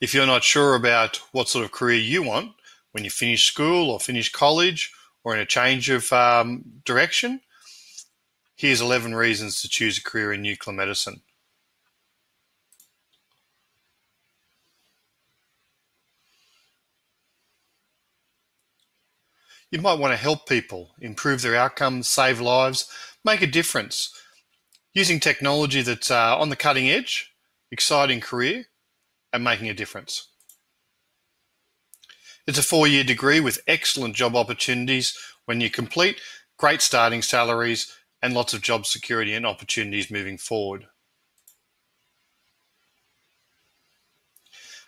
If you're not sure about what sort of career you want when you finish school or finish college or in a change of um, direction, here's 11 reasons to choose a career in nuclear medicine. You might want to help people, improve their outcomes, save lives, make a difference. Using technology that's uh, on the cutting edge, exciting career, and making a difference. It's a four-year degree with excellent job opportunities when you complete, great starting salaries, and lots of job security and opportunities moving forward.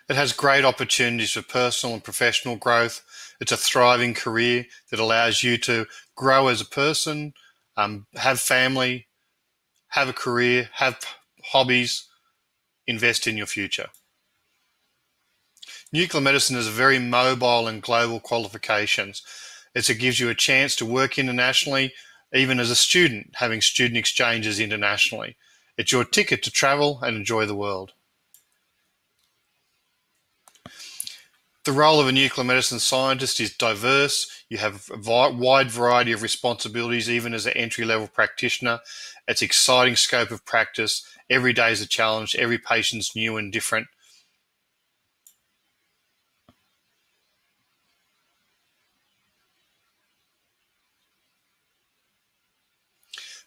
It has great opportunities for personal and professional growth. It's a thriving career that allows you to grow as a person, um, have family, have a career, have hobbies, invest in your future. Nuclear medicine is a very mobile and global qualifications. It's, it gives you a chance to work internationally, even as a student, having student exchanges internationally. It's your ticket to travel and enjoy the world. The role of a nuclear medicine scientist is diverse. You have a wide variety of responsibilities, even as an entry level practitioner. It's exciting scope of practice. Every day is a challenge. Every patient's new and different.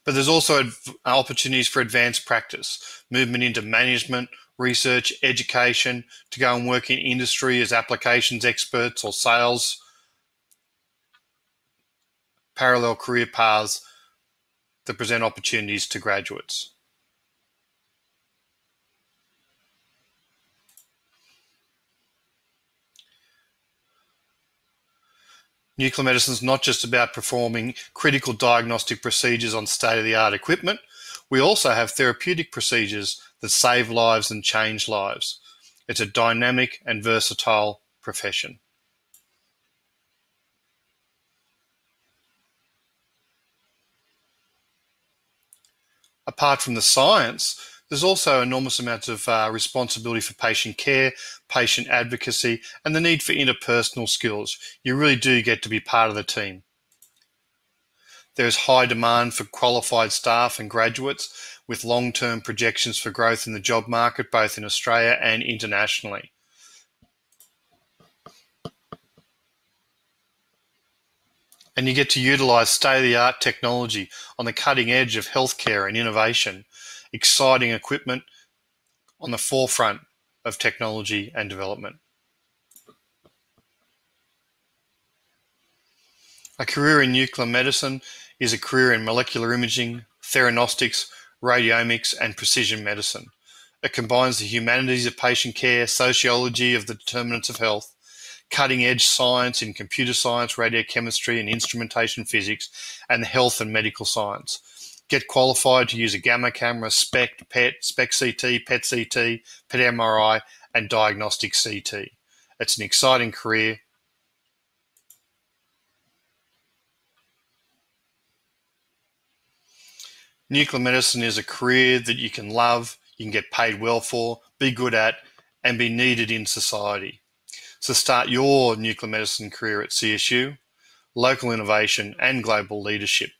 But there's also opportunities for advanced practice, movement into management, research, education, to go and work in industry as applications experts or sales, parallel career paths that present opportunities to graduates. Nuclear medicine is not just about performing critical diagnostic procedures on state-of-the-art equipment. We also have therapeutic procedures that save lives and change lives. It's a dynamic and versatile profession. Apart from the science, there's also enormous amounts of uh, responsibility for patient care, patient advocacy, and the need for interpersonal skills. You really do get to be part of the team. There is high demand for qualified staff and graduates, with long-term projections for growth in the job market, both in Australia and internationally. And you get to utilize state-of-the-art technology on the cutting edge of healthcare and innovation, exciting equipment on the forefront of technology and development. A career in nuclear medicine is a career in molecular imaging, theranostics, radiomics, and precision medicine. It combines the humanities of patient care, sociology of the determinants of health, cutting edge science in computer science, radiochemistry, and instrumentation physics, and the health and medical science. Get qualified to use a gamma camera, SPECT, PET, SPECT CT, PET CT, PET MRI, and diagnostic CT. It's an exciting career Nuclear medicine is a career that you can love, you can get paid well for, be good at, and be needed in society. So start your nuclear medicine career at CSU, local innovation and global leadership.